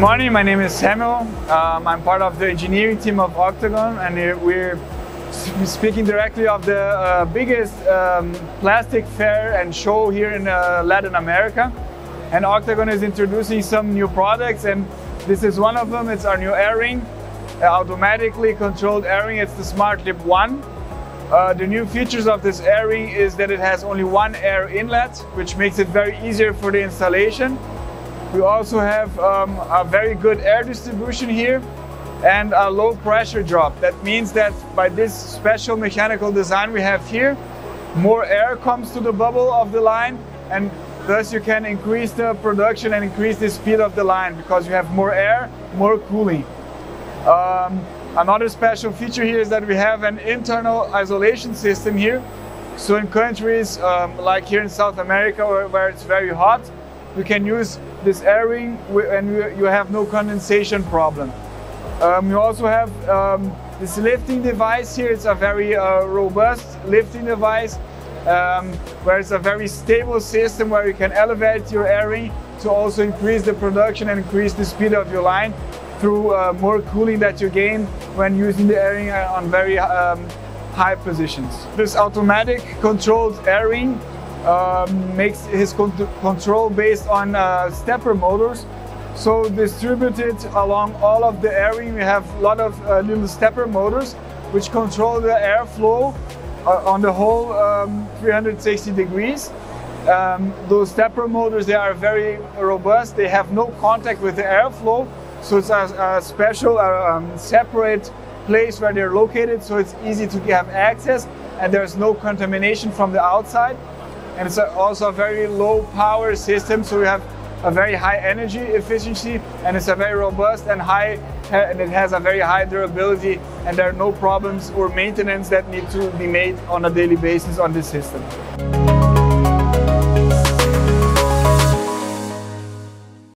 morning, my name is Samuel. Um, I'm part of the engineering team of Octagon and we're speaking directly of the uh, biggest um, plastic fair and show here in uh, Latin America. And Octagon is introducing some new products and this is one of them. It's our new air ring, uh, automatically controlled air ring. It's the Smart Lip 1. Uh, the new features of this air ring is that it has only one air inlet, which makes it very easier for the installation. We also have um, a very good air distribution here and a low pressure drop. That means that by this special mechanical design we have here, more air comes to the bubble of the line and thus you can increase the production and increase the speed of the line because you have more air, more cooling. Um, another special feature here is that we have an internal isolation system here. So in countries um, like here in South America where, where it's very hot, you can use this air ring and you have no condensation problem. Um, you also have um, this lifting device here. It's a very uh, robust lifting device um, where it's a very stable system where you can elevate your air ring to also increase the production and increase the speed of your line through uh, more cooling that you gain when using the air ring on very um, high positions. This automatic controlled air ring um, makes his con control based on uh, stepper motors. So distributed along all of the area, we have a lot of uh, little stepper motors which control the airflow uh, on the whole um, 360 degrees. Um, those stepper motors, they are very robust. They have no contact with the airflow. So it's a, a special, uh, um, separate place where they're located. So it's easy to have access and there's no contamination from the outside and it's also a very low power system so we have a very high energy efficiency and it's a very robust and high and it has a very high durability and there are no problems or maintenance that need to be made on a daily basis on this system.